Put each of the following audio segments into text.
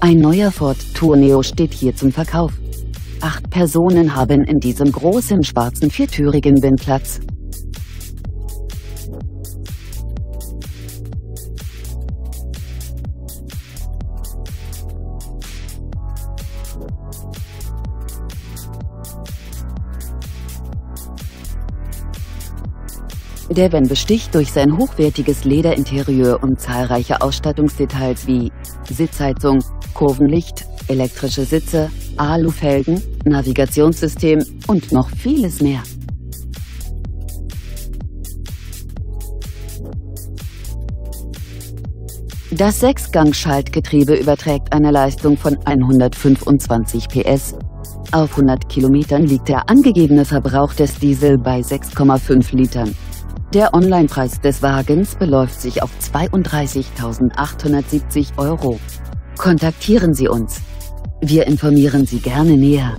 Ein neuer Ford Tourneo steht hier zum Verkauf. Acht Personen haben in diesem großen schwarzen viertürigen Bin Platz. Der Van besticht durch sein hochwertiges Lederinterieur und zahlreiche Ausstattungsdetails wie Sitzheizung, Kurvenlicht, elektrische Sitze, Alufelgen, Navigationssystem und noch vieles mehr. Das Sechsgang-Schaltgetriebe überträgt eine Leistung von 125 PS. Auf 100 Kilometern liegt der angegebene Verbrauch des Diesel bei 6,5 Litern. Der Onlinepreis des Wagens beläuft sich auf 32.870 Euro. Kontaktieren Sie uns. Wir informieren Sie gerne näher.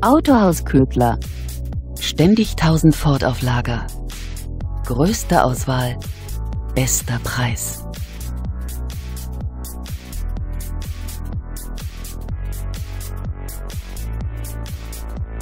Autohaus Ködler. Ständig 1000 Ford auf Lager. Größte Auswahl. Bester Preis.